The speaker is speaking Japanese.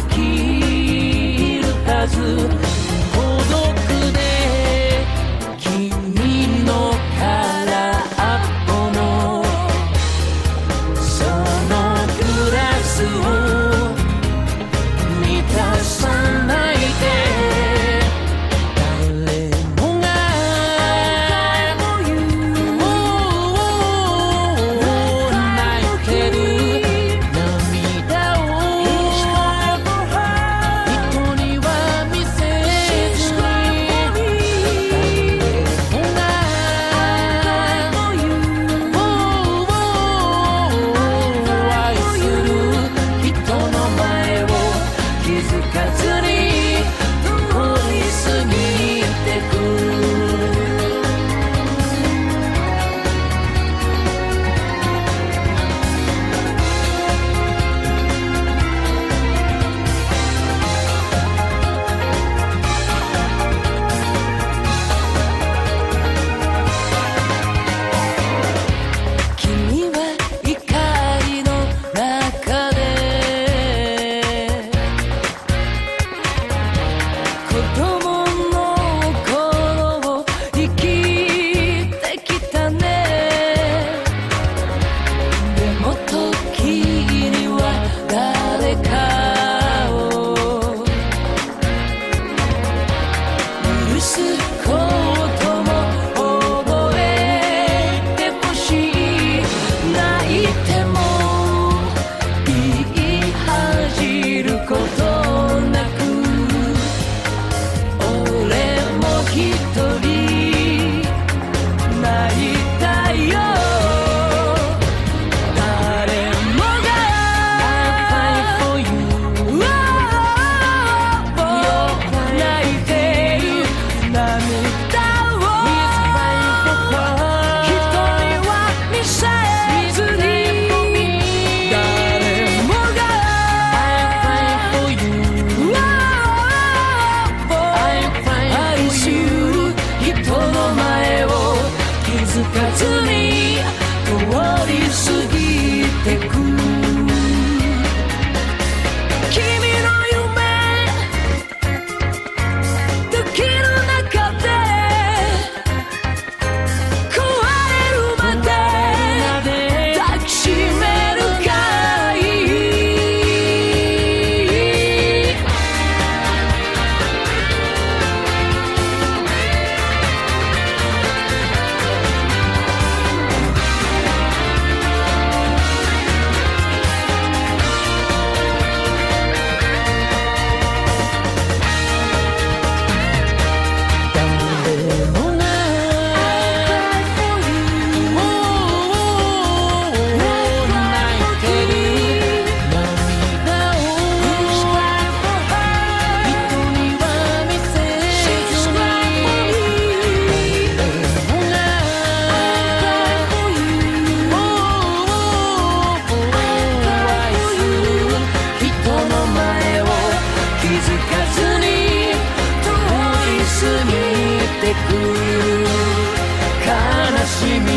できるはず。music. te cura. 悲しみ